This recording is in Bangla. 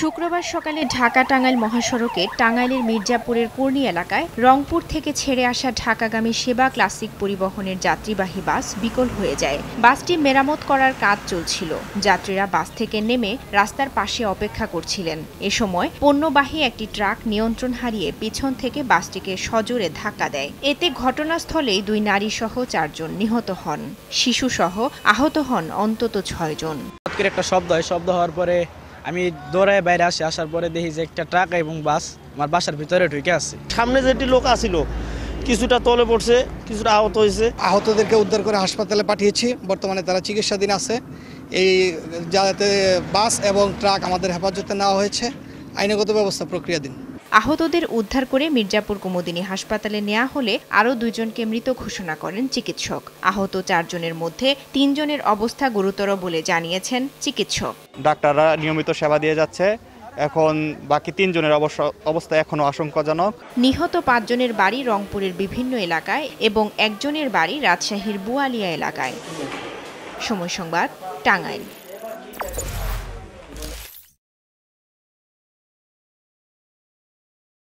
শুক্রবার সকালে ঢাকা টাঙ্গাইল মহাসড়কে টাঙ্গাইলের মির্জাপুরের পূর্ণি এলাকায় রংপুর থেকে ছেড়ে আসা ঢাকাগামী সেবা ক্লাসিক পরিবহনের যাত্রীবাহী বাস বিকল হয়ে যায়। বাসটি মেরামত করার কাজ চলছিল। যাত্রীরা বাস থেকে নেমে রাস্তার পাশে অপেক্ষা করছিলেন। এ সময় পণ্যবাহী একটি ট্রাক নিয়ন্ত্রণ হারিয়ে পিছন থেকে বাসটিকে সজোরে ধাক্কা দেয়। এতে ঘটনাস্থলেই দুই নারী সহ চারজন নিহত হন। শিশুসহ আহত হন অন্তত ছয়জন। একটা শব্দ হয়। শব্দ হওয়ার পরে আমি দৌড়ায় বাইরে আসি আসার পরে দেখি যে একটা ট্রাক এবং বাস আমার বাসার ভিতরে ঢুকে আছে। সামনে যেটি লোক আসিল কিছুটা তলে পড়ছে কিছুটা আহত হয়েছে। আহতদেরকে উদ্ধার করে হাসপাতালে পাঠিয়েছি। বর্তমানে তারা চিকিৎসাধীন আছে। এই যাতে বাস এবং ট্রাক আমাদের হেফাজতে নেওয়া হয়েছে। আইনগত ব্যবস্থা প্রক্রিয়াধীন। আহতদের উদ্ধার করে মির্জাপুর কুমুদিনী হাসপাতালে নেওয়া হলে আরও দুজনকে মৃত ঘোষণা করেন চিকিৎসক। আহত চারজনের মধ্যে তিনজনের অবস্থা গুরুতর বলে জানিয়েছেন চিকিৎসক। ডাক্তাররা নিয়মিত সেবা দিয়ে যাচ্ছে। এখন বাকি তিনজনের অবশ্য অবস্থা এখনও আশঙ্কাজনক। নিহত পাঁচজনের বাড়ি রংপুরের বিভিন্ন এলাকায় এবং একজনের বাড়ি রাজশাহীর বুয়ালিয়া এলাকায়। সময় সংবাদ টাঙ্গাইল।